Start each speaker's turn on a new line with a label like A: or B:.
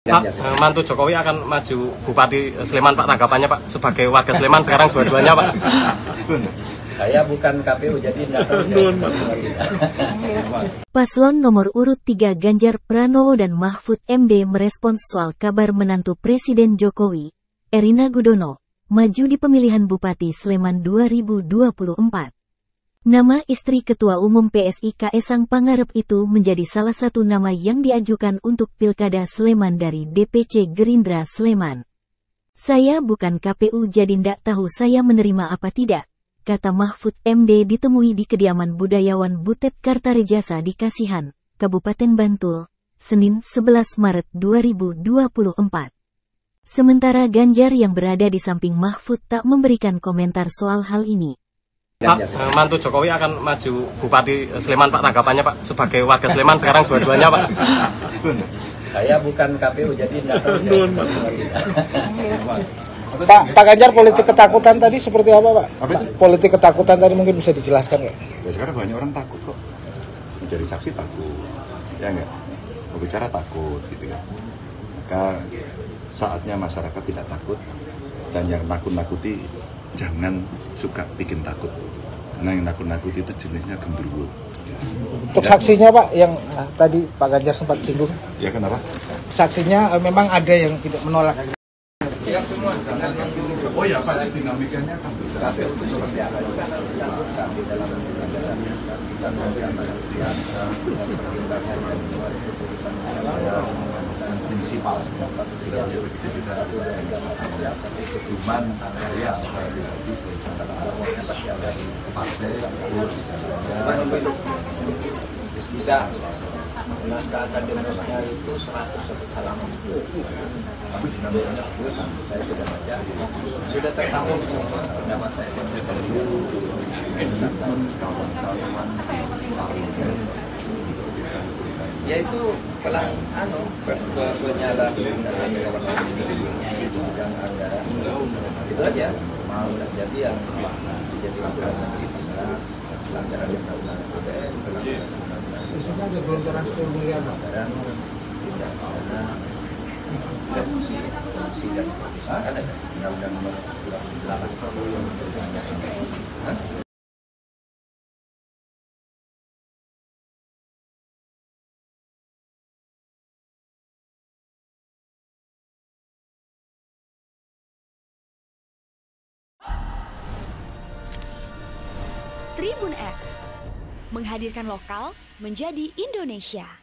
A: Pak, eh, mantu Jokowi akan maju Bupati Sleman Pak tanggapannya Pak sebagai warga Sleman sekarang dua-duanya Pak.
B: Saya bukan KPU jadi tidak tahu.
C: Paslon nomor urut 3 Ganjar Pranowo dan Mahfud MD merespons soal kabar menantu Presiden Jokowi, Erina Gudono, maju di pemilihan Bupati Sleman 2024. Nama istri Ketua Umum PSI Kaesang Pangarep itu menjadi salah satu nama yang diajukan untuk Pilkada Sleman dari DPC Gerindra Sleman. Saya bukan KPU jadi ndak tahu saya menerima apa tidak, kata Mahfud MD ditemui di kediaman budayawan Butet Kartarejasa di Kasihan, Kabupaten Bantul, Senin 11 Maret 2024. Sementara Ganjar yang berada di samping Mahfud tak memberikan komentar soal hal ini.
A: Pak, eh, mantu Jokowi akan maju Bupati Sleman Pak tanggapannya Pak sebagai warga Sleman sekarang dua-duanya Pak.
B: Saya bukan KPU jadi tidak tahu.
D: Pak, Pak Ganjar politik ketakutan tadi seperti apa Pak? Pak, Politik ketakutan tadi mungkin bisa dijelaskan Pak?
E: Ya sekarang banyak orang takut kok. Menjadi saksi takut. Ya enggak? Mau bicara takut gitu kan. Maka saatnya masyarakat tidak takut dan yang nakut-nakuti jangan suka bikin takut. Karena yang nakut-nakuti itu jenisnya genderuwo.
D: Untuk saksinya Pak yang ah, tadi Pak Ganjar sempat singgung,
E: Ya kenapa?
D: saksinya eh, memang ada yang tidak menolak.
E: Oh ya Pak, dinamikanya bisa cuman saya saya
B: Bisa. Naskah akademiknya itu 100 halaman. Tapi dinamikanya bagus. Saya sudah baca. Sudah tertampung semua pendapat saya. Ya itu pelan anu pe- penyalahgunaan mau nggak jadi yang jadi aturan masih bisa pelanggaran undang-undang APBN pelanggaran undang-undang
D: Isunya ada gelontoran 10 miliar Pak.
B: anggaran tidak ada undang-undang nomor 28 Hah?
F: Tribun X menghadirkan lokal menjadi Indonesia.